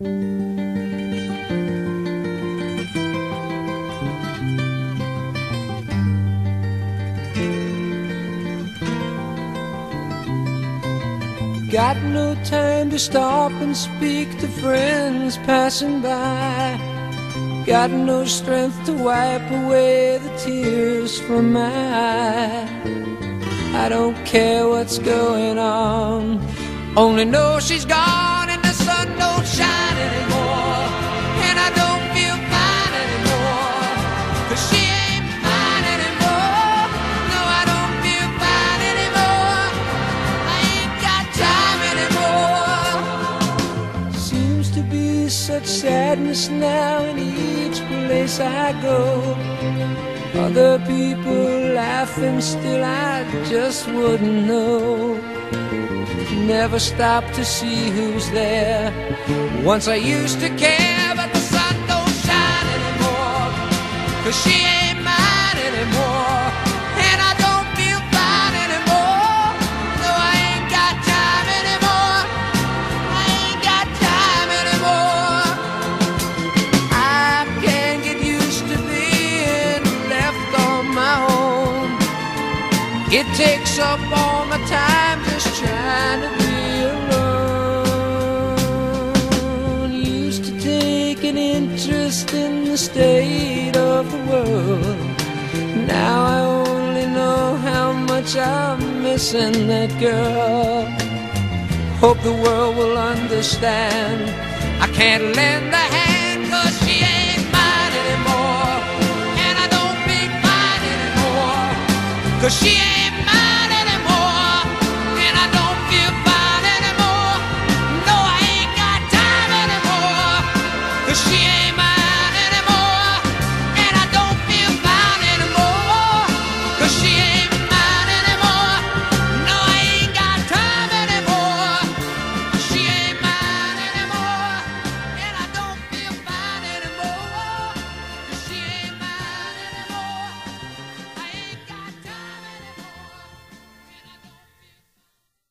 Got no time to stop and speak to friends passing by. Got no strength to wipe away the tears from my eye. I don't care what's going on, only know she's gone To be such sadness now in each place I go. Other people laughing, still I just wouldn't know. Never stop to see who's there. Once I used to care, but the sun don't shine anymore. Cause she It takes up all my time just trying to be alone. Used to take an interest in the state of the world. Now I only know how much I'm missing that girl. Hope the world will understand. I can't lend a hand cause she ain't mine anymore. And I don't be mine anymore. She